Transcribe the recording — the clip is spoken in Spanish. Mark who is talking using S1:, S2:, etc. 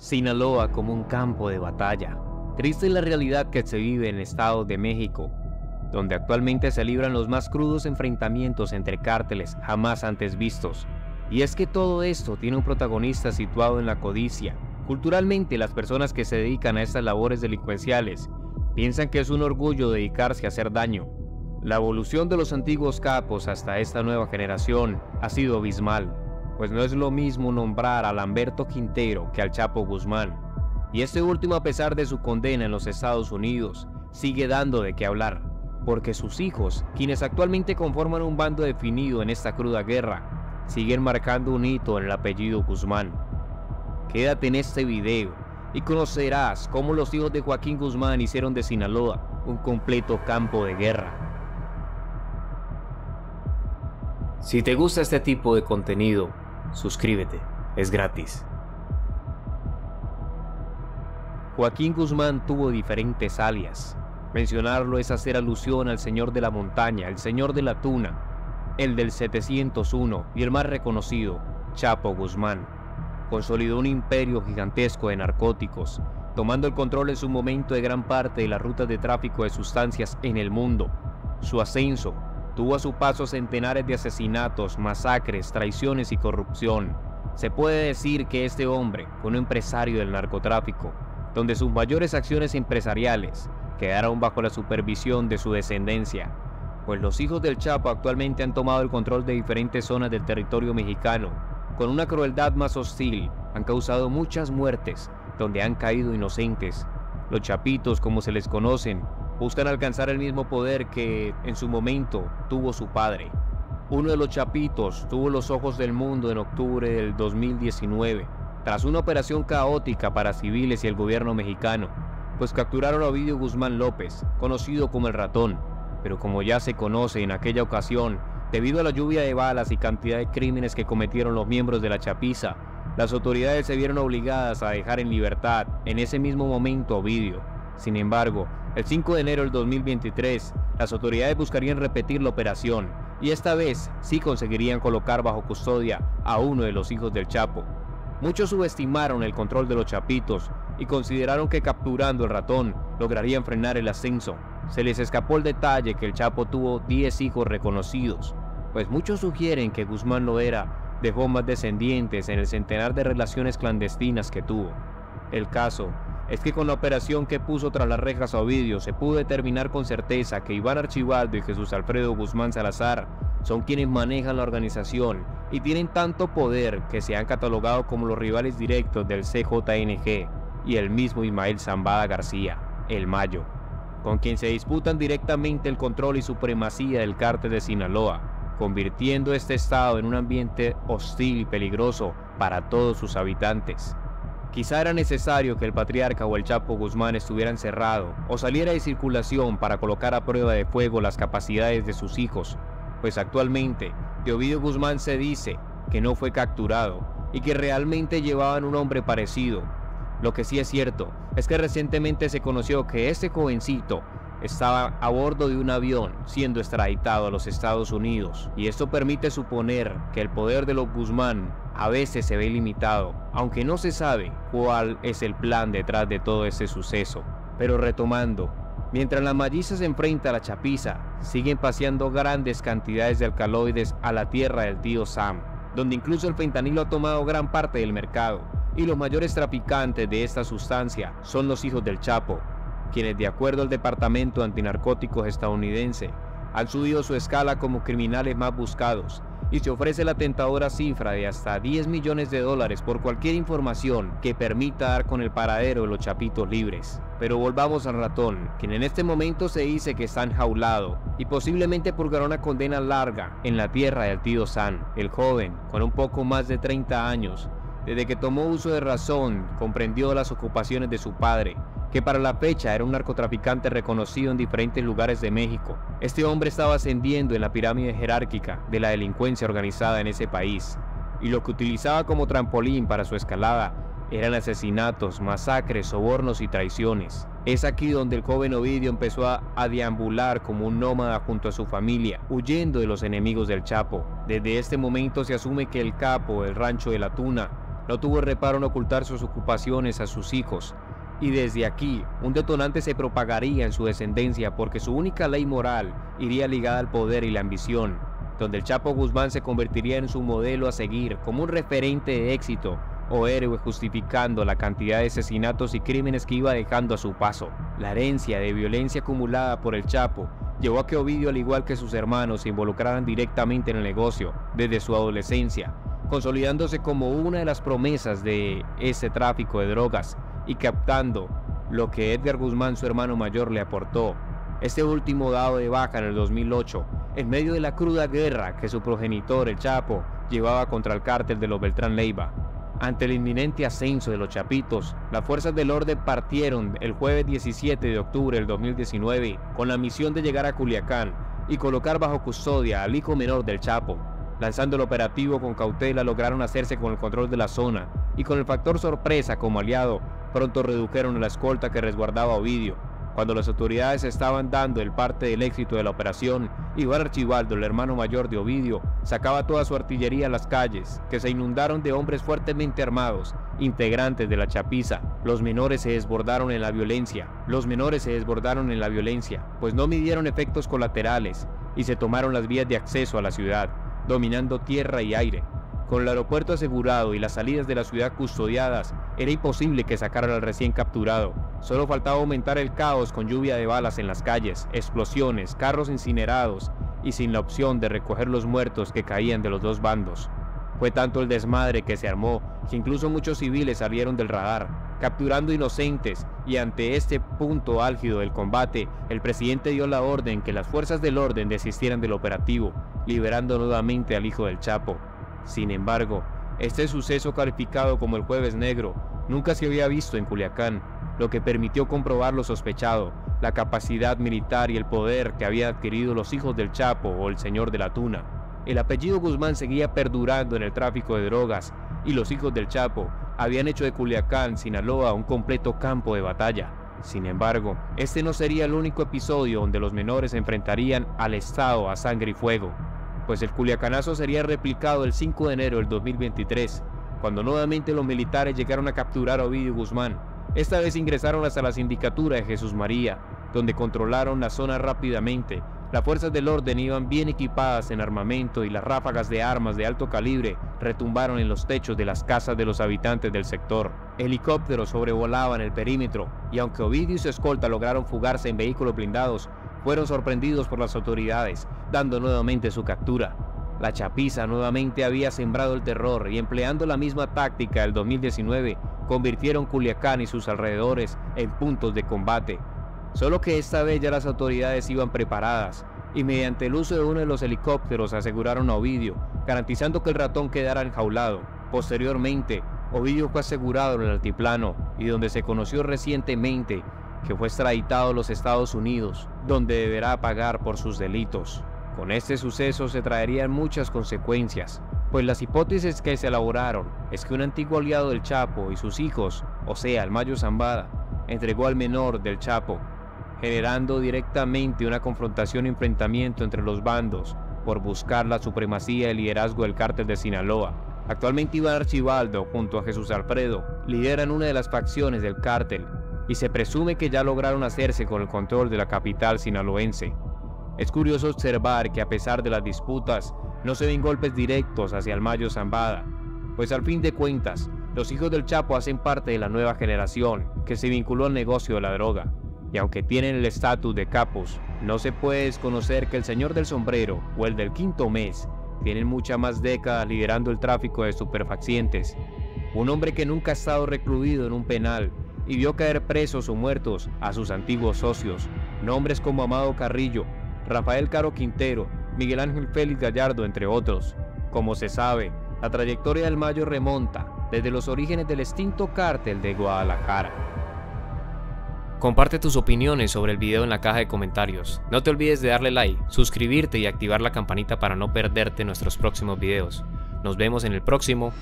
S1: Sinaloa como un campo de batalla. Triste la realidad que se vive en el Estado de México, donde actualmente se libran los más crudos enfrentamientos entre cárteles jamás antes vistos. Y es que todo esto tiene un protagonista situado en la codicia. Culturalmente las personas que se dedican a estas labores delincuenciales piensan que es un orgullo dedicarse a hacer daño. La evolución de los antiguos capos hasta esta nueva generación ha sido abismal pues no es lo mismo nombrar a Lamberto Quintero que al Chapo Guzmán. Y este último, a pesar de su condena en los Estados Unidos, sigue dando de qué hablar, porque sus hijos, quienes actualmente conforman un bando definido en esta cruda guerra, siguen marcando un hito en el apellido Guzmán. Quédate en este video y conocerás cómo los hijos de Joaquín Guzmán hicieron de Sinaloa un completo campo de guerra. Si te gusta este tipo de contenido, Suscríbete, es gratis. Joaquín Guzmán tuvo diferentes alias. Mencionarlo es hacer alusión al Señor de la Montaña, el Señor de la Tuna, el del 701 y el más reconocido, Chapo Guzmán. Consolidó un imperio gigantesco de narcóticos, tomando el control en su momento de gran parte de las rutas de tráfico de sustancias en el mundo. Su ascenso Tuvo a su paso centenares de asesinatos, masacres, traiciones y corrupción. Se puede decir que este hombre fue un empresario del narcotráfico, donde sus mayores acciones empresariales quedaron bajo la supervisión de su descendencia, pues los hijos del Chapo actualmente han tomado el control de diferentes zonas del territorio mexicano. Con una crueldad más hostil, han causado muchas muertes, donde han caído inocentes. Los chapitos, como se les conocen, buscan alcanzar el mismo poder que en su momento tuvo su padre. Uno de los chapitos tuvo los ojos del mundo en octubre del 2019, tras una operación caótica para civiles y el gobierno mexicano, pues capturaron a Ovidio Guzmán López, conocido como el ratón, pero como ya se conoce en aquella ocasión, debido a la lluvia de balas y cantidad de crímenes que cometieron los miembros de la chapiza, las autoridades se vieron obligadas a dejar en libertad en ese mismo momento a Ovidio. Sin embargo, el 5 de enero del 2023, las autoridades buscarían repetir la operación y esta vez sí conseguirían colocar bajo custodia a uno de los hijos del Chapo. Muchos subestimaron el control de los chapitos y consideraron que capturando el ratón lograrían frenar el ascenso. Se les escapó el detalle que el Chapo tuvo 10 hijos reconocidos, pues muchos sugieren que Guzmán lo era, dejó más descendientes en el centenar de relaciones clandestinas que tuvo. El caso es que con la operación que puso tras las rejas a Ovidio se pudo determinar con certeza que Iván Archibaldo y Jesús Alfredo Guzmán Salazar son quienes manejan la organización y tienen tanto poder que se han catalogado como los rivales directos del CJNG y el mismo Ismael Zambada García, el Mayo, con quien se disputan directamente el control y supremacía del cártel de Sinaloa, convirtiendo este estado en un ambiente hostil y peligroso para todos sus habitantes. Quizá era necesario que el patriarca o el Chapo Guzmán estuviera encerrado o saliera de circulación para colocar a prueba de fuego las capacidades de sus hijos, pues actualmente de Ovidio Guzmán se dice que no fue capturado y que realmente llevaban un hombre parecido. Lo que sí es cierto es que recientemente se conoció que este jovencito estaba a bordo de un avión siendo extraditado a los Estados Unidos y esto permite suponer que el poder de los Guzmán a veces se ve limitado, aunque no se sabe cuál es el plan detrás de todo ese suceso. Pero retomando, mientras la malliza se enfrenta a la chapiza, siguen paseando grandes cantidades de alcaloides a la tierra del tío Sam, donde incluso el fentanilo ha tomado gran parte del mercado, y los mayores traficantes de esta sustancia son los hijos del Chapo, quienes de acuerdo al Departamento Antinarcóticos estadounidense, han subido su escala como criminales más buscados y se ofrece la tentadora cifra de hasta 10 millones de dólares por cualquier información que permita dar con el paradero de los chapitos libres. Pero volvamos al ratón, quien en este momento se dice que está enjaulado y posiblemente purgará una condena larga en la tierra del tío San, el joven, con un poco más de 30 años. Desde que tomó uso de razón, comprendió las ocupaciones de su padre que para la fecha era un narcotraficante reconocido en diferentes lugares de México. Este hombre estaba ascendiendo en la pirámide jerárquica de la delincuencia organizada en ese país, y lo que utilizaba como trampolín para su escalada eran asesinatos, masacres, sobornos y traiciones. Es aquí donde el joven Ovidio empezó a, a, deambular como un nómada junto a su familia, huyendo de los enemigos del Chapo. Desde este momento se asume que el capo, el rancho de la Tuna, no tuvo reparo en ocultar sus ocupaciones a sus hijos, y desde aquí un detonante se propagaría en su descendencia porque su única ley moral iría ligada al poder y la ambición, donde el Chapo Guzmán se convertiría en su modelo a seguir como un referente de éxito o héroe justificando la cantidad de asesinatos y crímenes que iba dejando a su paso. La herencia de violencia acumulada por el Chapo llevó a que Ovidio, al igual que sus hermanos, se involucraran directamente en el negocio desde su adolescencia, consolidándose como una de las promesas de ese tráfico de drogas y captando lo que Edgar Guzmán, su hermano mayor, le aportó. Este último dado de baja en el 2008, en medio de la cruda guerra que su progenitor, el Chapo, llevaba contra el cártel de los Beltrán Leiva. Ante el inminente ascenso de los Chapitos, las fuerzas del orden partieron el jueves 17 de octubre del 2019 con la misión de llegar a Culiacán y colocar bajo custodia al hijo menor del Chapo. Lanzando el operativo con cautela lograron hacerse con el control de la zona y con el factor sorpresa como aliado, pronto redujeron la escolta que resguardaba Ovidio, cuando las autoridades estaban dando el parte del éxito de la operación, Iván Archibaldo, el hermano mayor de Ovidio, sacaba toda su artillería a las calles, que se inundaron de hombres fuertemente armados, integrantes de la chapiza. Los menores se desbordaron en la violencia, los menores se desbordaron en la violencia, pues no midieron efectos colaterales y se tomaron las vías de acceso a la ciudad, dominando tierra y aire, con el aeropuerto asegurado y las salidas de la ciudad custodiadas, era imposible que sacaran al recién capturado. Solo faltaba aumentar el caos con lluvia de balas en las calles, explosiones, carros incinerados y sin la opción de recoger los muertos que caían de los dos bandos. Fue tanto el desmadre que se armó que incluso muchos civiles salieron del radar, capturando inocentes, y ante este punto álgido del combate, el presidente dio la orden que las fuerzas del orden desistieran del operativo, liberando nuevamente al hijo del Chapo. Sin embargo, este suceso calificado como el jueves negro nunca se había visto en Culiacán, lo que permitió comprobar lo sospechado, la capacidad militar y el poder que habían adquirido los hijos del Chapo o el señor de la Tuna. El apellido Guzmán seguía perdurando en el tráfico de drogas y los hijos del Chapo habían hecho de Culiacán, Sinaloa, un completo campo de batalla. Sin embargo, este no sería el único episodio donde los menores enfrentarían al Estado a sangre y fuego pues el Culiacanazo sería replicado el 5 de enero del 2023, cuando nuevamente los militares llegaron a capturar a Ovidio Guzmán. Esta vez ingresaron hasta la sindicatura de Jesús María, donde controlaron la zona rápidamente. Las fuerzas del orden iban bien equipadas en armamento y las ráfagas de armas de alto calibre retumbaron en los techos de las casas de los habitantes del sector. Helicópteros sobrevolaban el perímetro y aunque Ovidio y su escolta lograron fugarse en vehículos blindados, fueron sorprendidos por las autoridades, dando nuevamente su captura. La chapiza nuevamente había sembrado el terror y empleando la misma táctica del 2019, convirtieron Culiacán y sus alrededores en puntos de combate. Solo que esta vez ya las autoridades iban preparadas y mediante el uso de uno de los helicópteros aseguraron a Ovidio, garantizando que el ratón quedara enjaulado. Posteriormente, Ovidio fue asegurado en el altiplano y donde se conoció recientemente que fue extraditado a los Estados Unidos, donde deberá pagar por sus delitos. Con este suceso se traerían muchas consecuencias, pues las hipótesis que se elaboraron es que un antiguo aliado del Chapo y sus hijos, o sea, el Mayo Zambada, entregó al menor del Chapo, generando directamente una confrontación y enfrentamiento entre los bandos por buscar la supremacía y liderazgo del cártel de Sinaloa. Actualmente Iván Archibaldo, junto a Jesús Alfredo, lideran una de las facciones del cártel y se presume que ya lograron hacerse con el control de la capital sinaloense. Es curioso observar que a pesar de las disputas, no se ven golpes directos hacia el Mayo Zambada, pues al fin de cuentas, los hijos del Chapo hacen parte de la nueva generación que se vinculó al negocio de la droga, y aunque tienen el estatus de capos, no se puede desconocer que el señor del sombrero o el del quinto mes tienen muchas más décadas liderando el tráfico de superfacientes. Un hombre que nunca ha estado recluido en un penal y vio caer presos o muertos a sus antiguos socios, nombres como Amado Carrillo, Rafael Caro Quintero, Miguel Ángel Félix Gallardo, entre otros. Como se sabe, la trayectoria del Mayo remonta desde los orígenes del extinto cártel de Guadalajara. Comparte tus opiniones sobre el video en la caja de comentarios. No te olvides de darle like, suscribirte y activar la campanita para no perderte nuestros próximos videos. Nos vemos en el próximo.